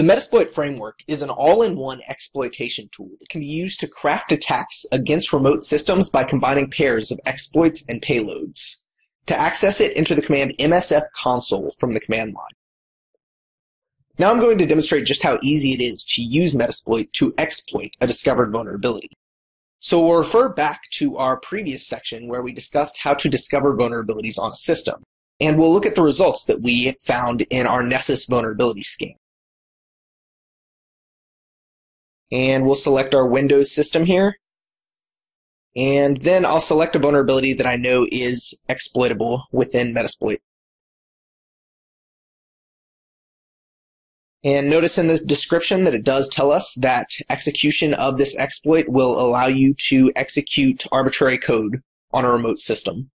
The Metasploit framework is an all-in-one exploitation tool that can be used to craft attacks against remote systems by combining pairs of exploits and payloads. To access it, enter the command msf console from the command line. Now I'm going to demonstrate just how easy it is to use Metasploit to exploit a discovered vulnerability. So we'll refer back to our previous section where we discussed how to discover vulnerabilities on a system. And we'll look at the results that we found in our Nessus vulnerability scan. And we'll select our Windows system here. And then I'll select a vulnerability that I know is exploitable within Metasploit. And notice in the description that it does tell us that execution of this exploit will allow you to execute arbitrary code on a remote system.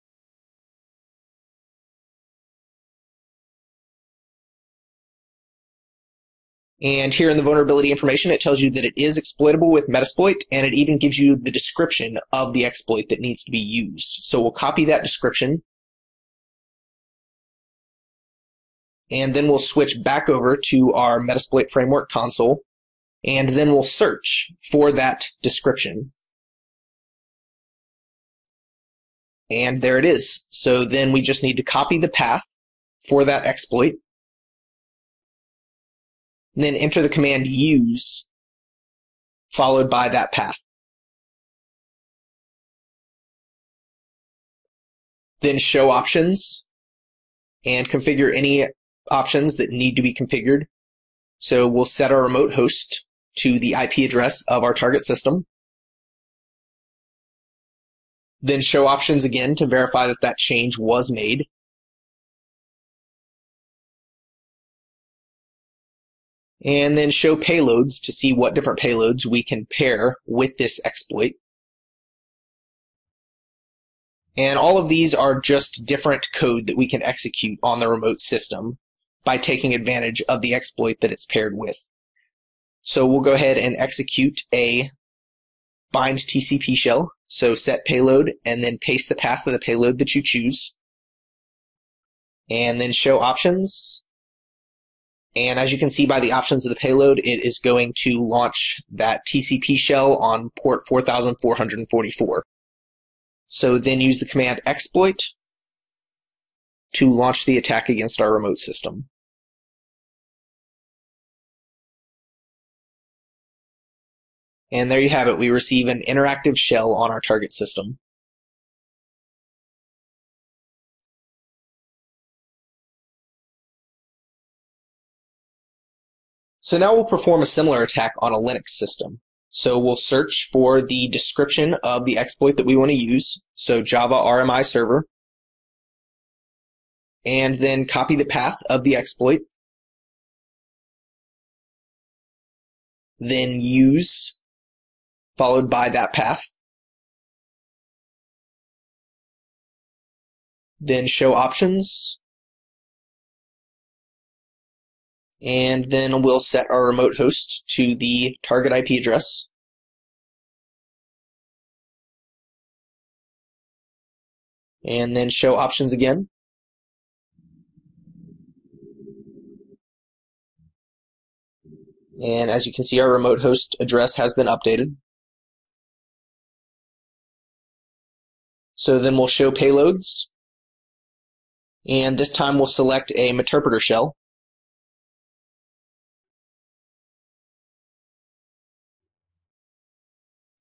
And here in the vulnerability information, it tells you that it is exploitable with Metasploit, and it even gives you the description of the exploit that needs to be used. So we'll copy that description. And then we'll switch back over to our Metasploit framework console, and then we'll search for that description. And there it is. So then we just need to copy the path for that exploit then enter the command use followed by that path. Then show options and configure any options that need to be configured. So we'll set our remote host to the IP address of our target system. Then show options again to verify that that change was made. And then show payloads to see what different payloads we can pair with this exploit. And all of these are just different code that we can execute on the remote system by taking advantage of the exploit that it's paired with. So we'll go ahead and execute a bind TCP shell. So set payload and then paste the path of the payload that you choose. And then show options and as you can see by the options of the payload, it is going to launch that TCP shell on port 4444. So then use the command exploit to launch the attack against our remote system. And there you have it. We receive an interactive shell on our target system. So now we'll perform a similar attack on a Linux system. So we'll search for the description of the exploit that we want to use. So Java RMI server. And then copy the path of the exploit. Then use, followed by that path. Then show options, and then we'll set our remote host to the target IP address. And then show options again. And as you can see, our remote host address has been updated. So then we'll show payloads. And this time we'll select a Meterpreter shell.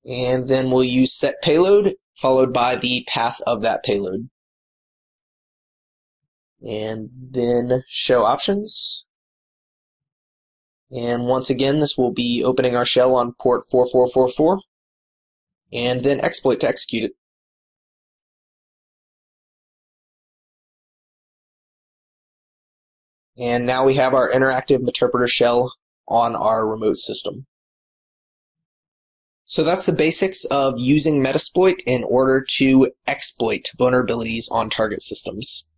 And then we'll use set payload followed by the path of that payload. And then show options. And once again, this will be opening our shell on port 4444 and then exploit to execute it. And now we have our interactive interpreter shell on our remote system. So that's the basics of using Metasploit in order to exploit vulnerabilities on target systems.